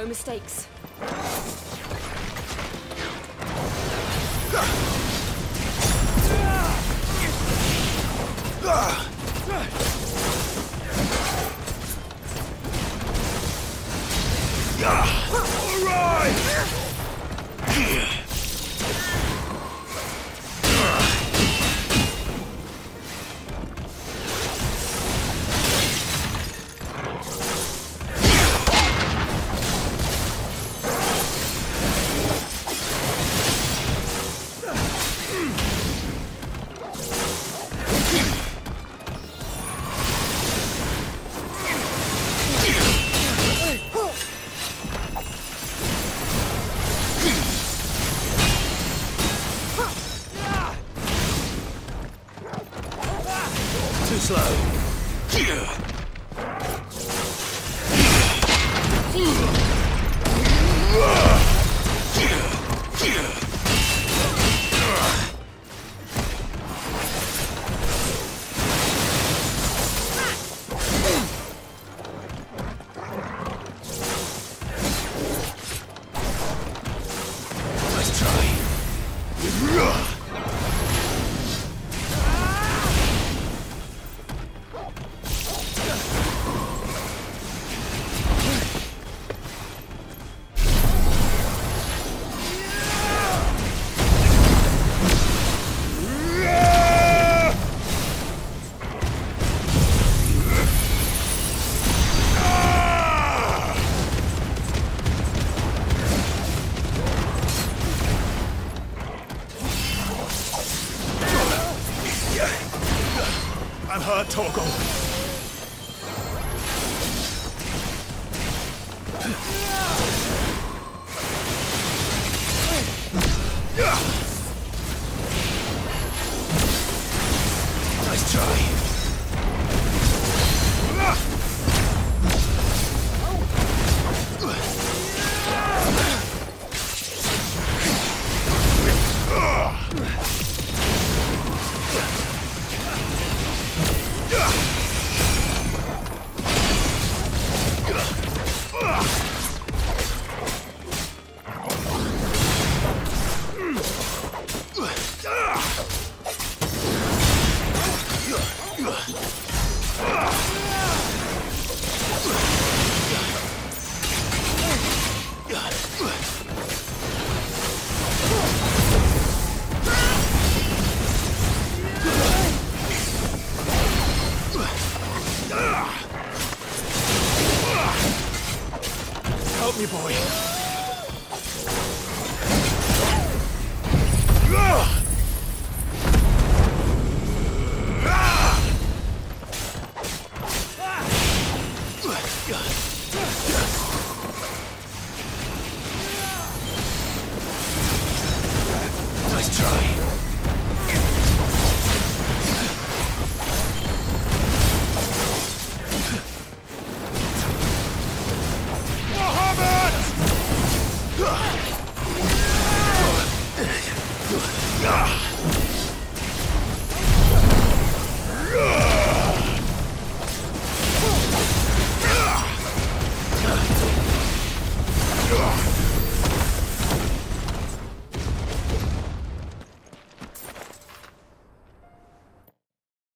No mistakes. Too slow. Nice ー統合 me, boy. Nice try. Ugh.